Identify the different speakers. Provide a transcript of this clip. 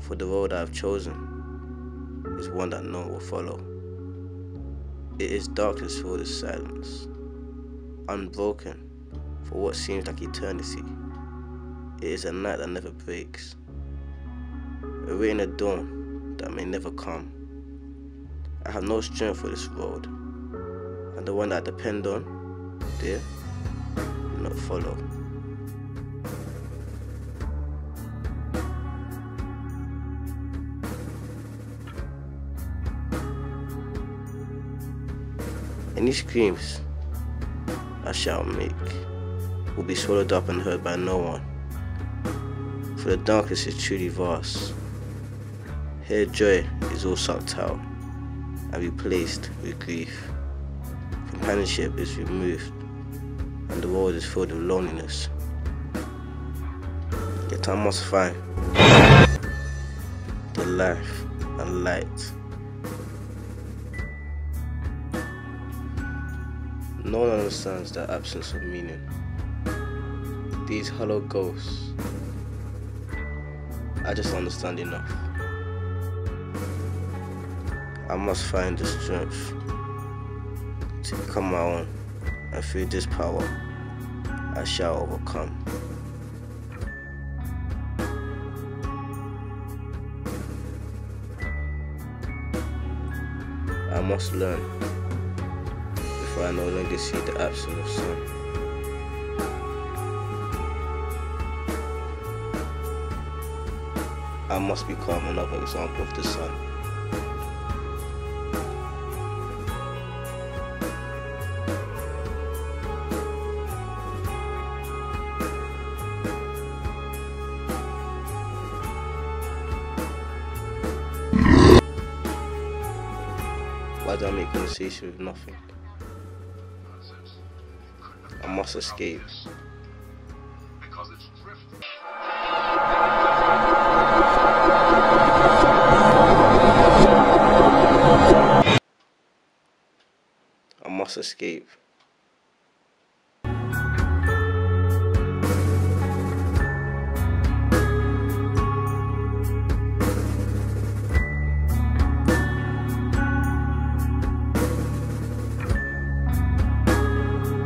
Speaker 1: For
Speaker 2: the
Speaker 3: road I have chosen is one that none will follow. It is darkness filled with silence, unbroken for what seems like eternity. It is a night that never breaks, awaiting a dawn that may never come. I have no strength for this road, and the one that I depend on, dear, will not follow. Any screams I shall make will be swallowed up and heard by no one. For the darkness is truly vast. Here joy is all sucked out and replaced with grief. Companionship is removed and the world is filled with loneliness. Yet I must find the life and light. No one understands the absence of meaning. These hollow ghosts, I just understand enough. I must find the strength to become my own, and through this power, I shall overcome. I must learn before I no longer see the absence of sun. I must become another example of the sun. Why do I make conversation with nothing? I must escape. I must escape.